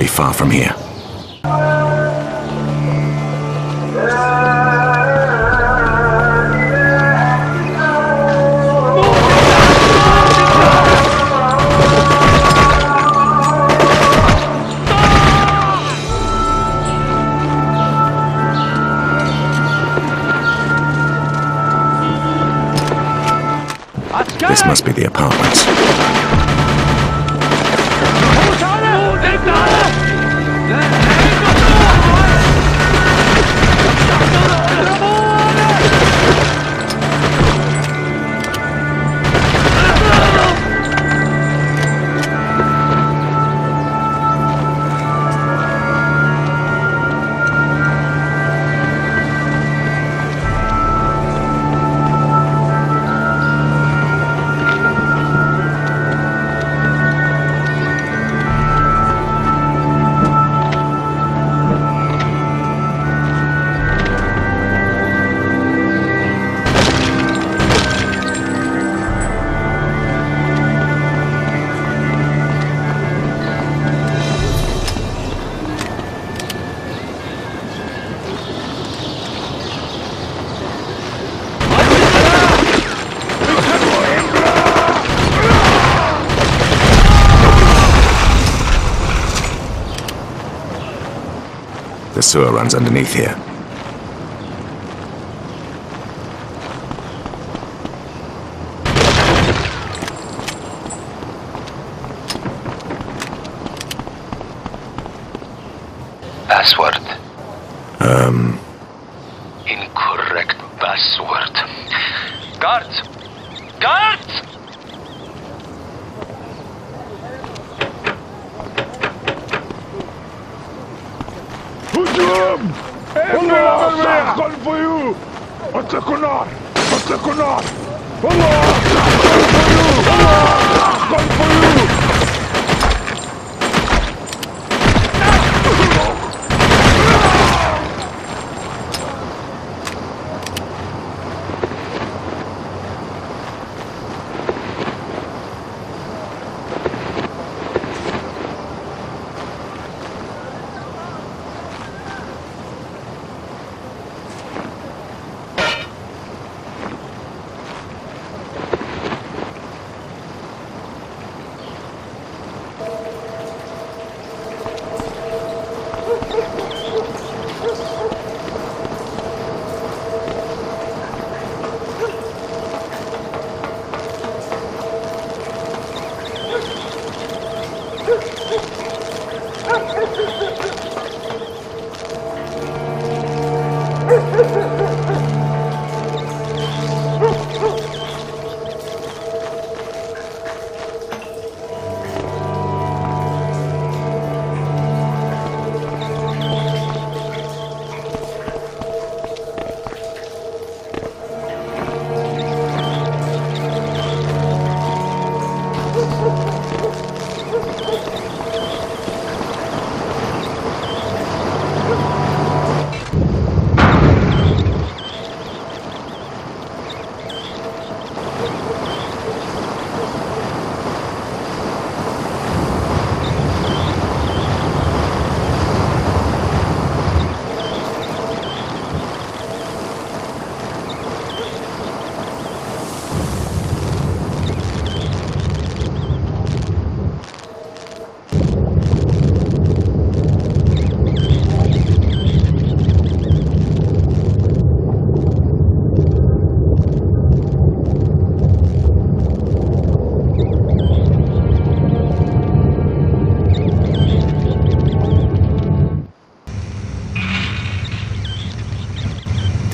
be far from here. The sewer runs underneath here. Ostakonor! Ostakonor! Allah! Gun Vamos! you! Allah! Gun for!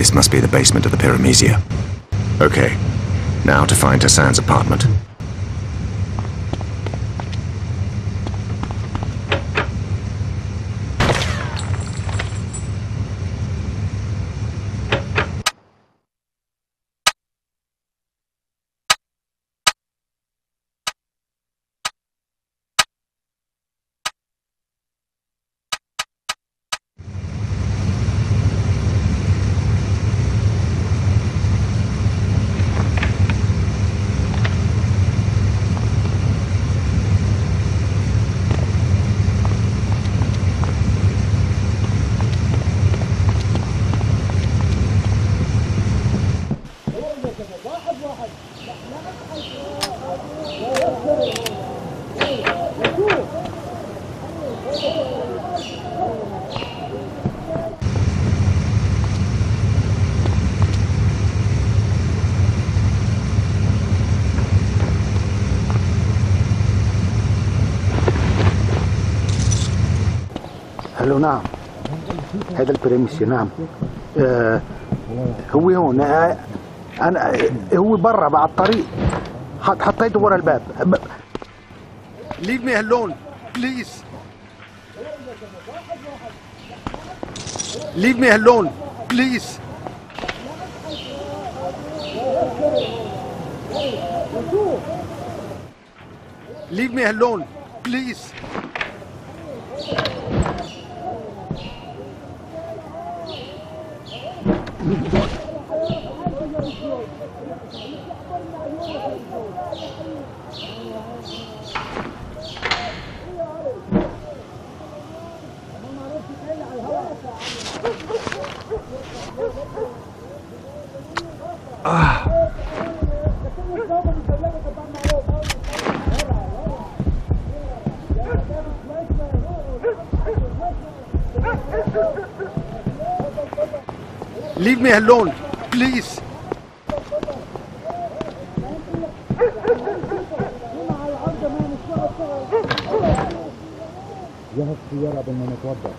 This must be the basement of the Pyramesia. Okay, now to find Hassan's apartment. هلو نعم. هذا البريمسي نعم. آه هو هون آه أنا هو برا بعد الطريق حط حطيته ورا الباب. ليف مي alone بليز ليف مي alone بليز ليف مي alone بليز Leave me alone, please. جهز سيارة قبل ما نتوضا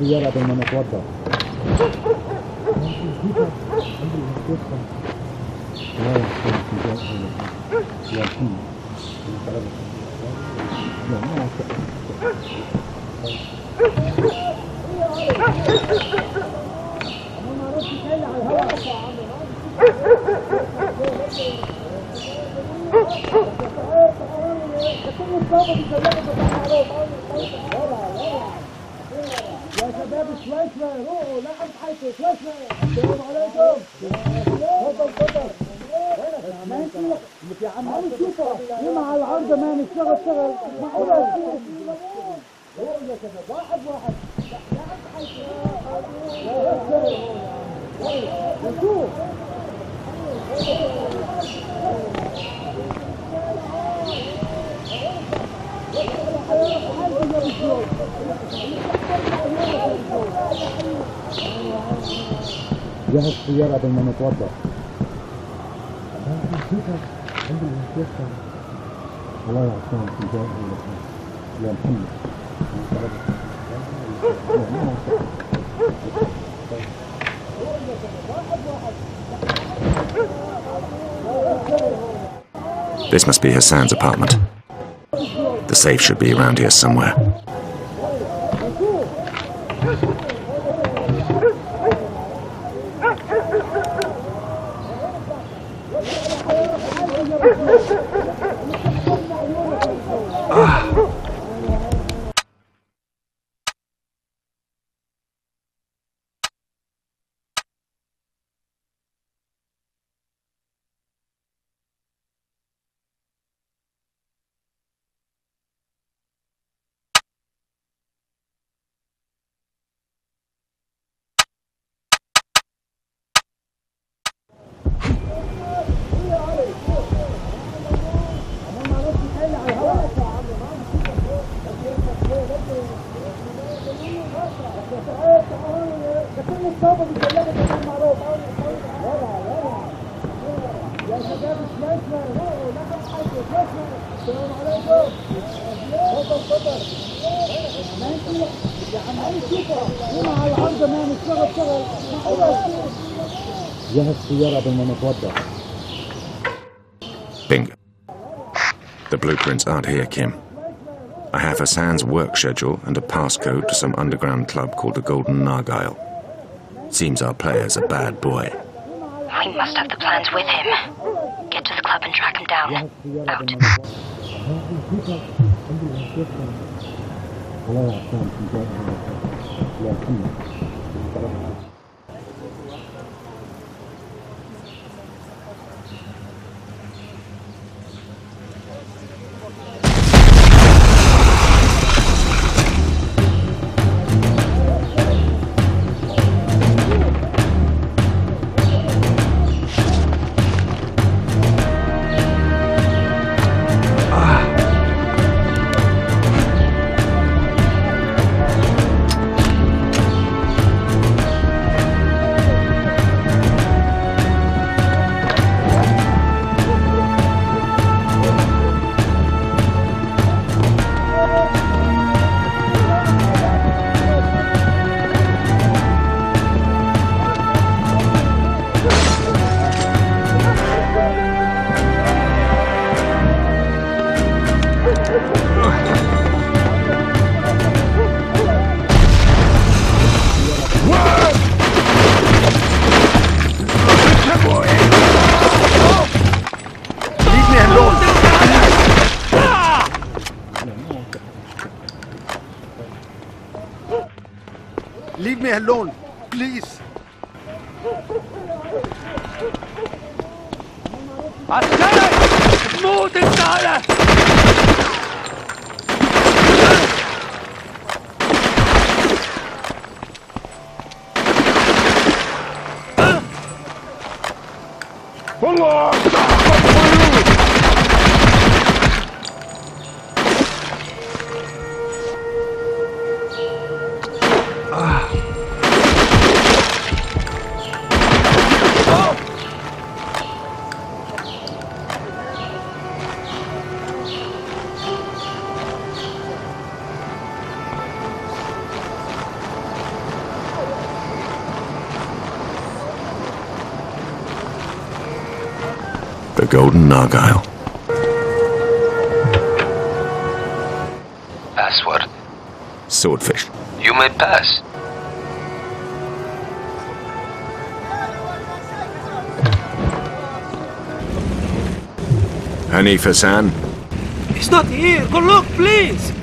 السيارة قبل ما نتوضأ. لا يحصل في يا شباب شوي روحوا لا امسحكوا شوي السلام عليكم تفضل تفضل ما انت يا عم عم شوفها على العرض ما اشتغل اشتغل معقوله روحوا يا شباب واحد واحد لا امسحكوا نشوف جهز سيارة قبل ما نتوضا الله يعطيك سيارة لا محمد لا ما أعتقد. This must be Hassan's apartment. The safe should be around here somewhere. Ha, ha, ha, ha. جهز سيارة قبل ما نتوضا Bingo. The blueprints aren't here, Kim. I have Hassan's work schedule and a passcode to some underground club called the Golden Nargile. Seems our player's a bad boy. We must have the plans with him. Get to the club and track him down. Out. louco! Odin Password. Swordfish. You may pass. Hanif Hassan? He's not here. Go look, please.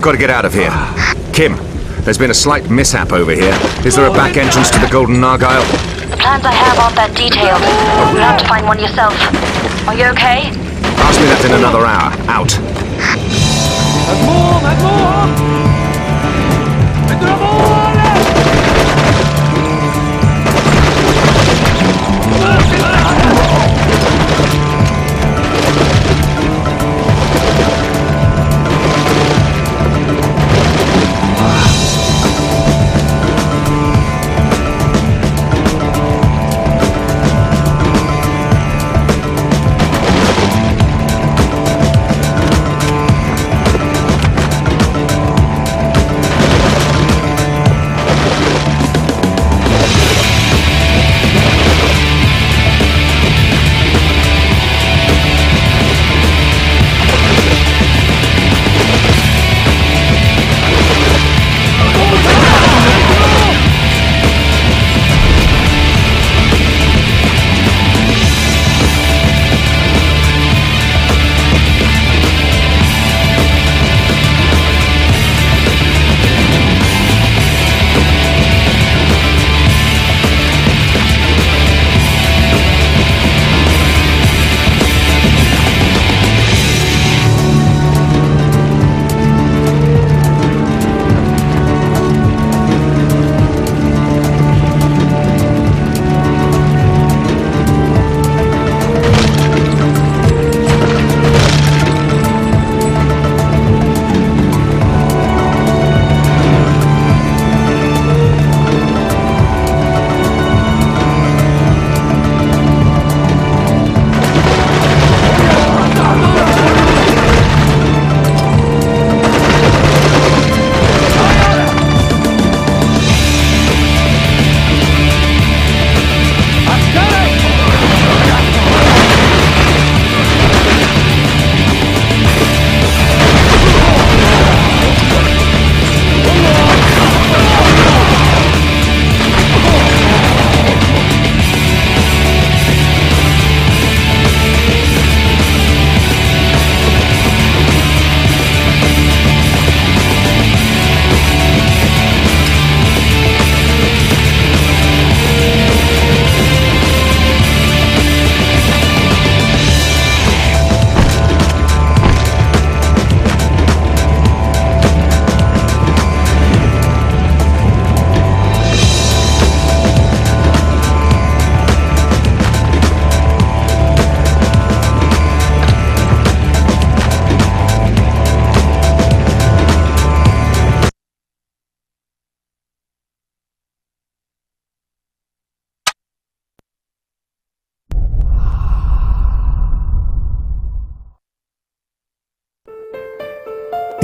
I've got to get out of here. Kim, there's been a slight mishap over here. Is there a back entrance to the Golden Nargile? The plans I have aren't that detailed. You'll have to find one yourself. Are you okay? Ask me that in another hour. Out.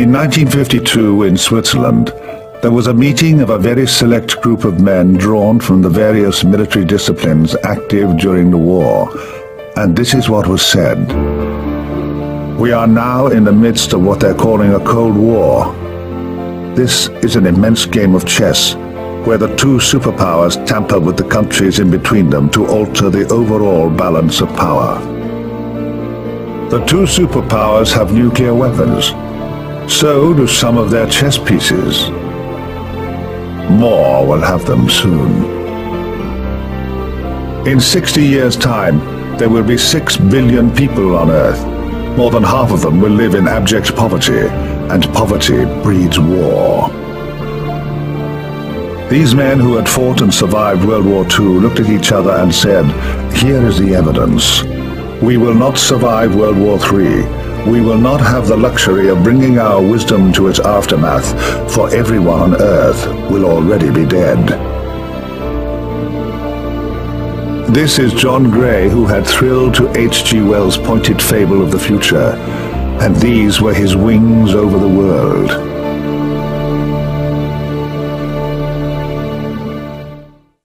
In 1952 in Switzerland, there was a meeting of a very select group of men drawn from the various military disciplines active during the war, and this is what was said. We are now in the midst of what they're calling a Cold War. This is an immense game of chess, where the two superpowers tamper with the countries in between them to alter the overall balance of power. The two superpowers have nuclear weapons. So do some of their chess pieces. More will have them soon. In 60 years' time, there will be 6 billion people on Earth. More than half of them will live in abject poverty, and poverty breeds war. These men who had fought and survived World War II looked at each other and said, Here is the evidence. We will not survive World War III. We will not have the luxury of bringing our wisdom to its aftermath, for everyone on Earth will already be dead. This is John Gray who had thrilled to H.G. Wells' pointed fable of the future, and these were his wings over the world.